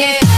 this.